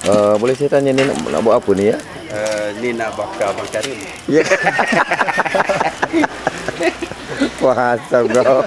Uh, boleh saya tanya ni nak, nak buat apa ni ya? Uh, ni nak bakar ya. Abang Karim. Ya. Wah, asam kau.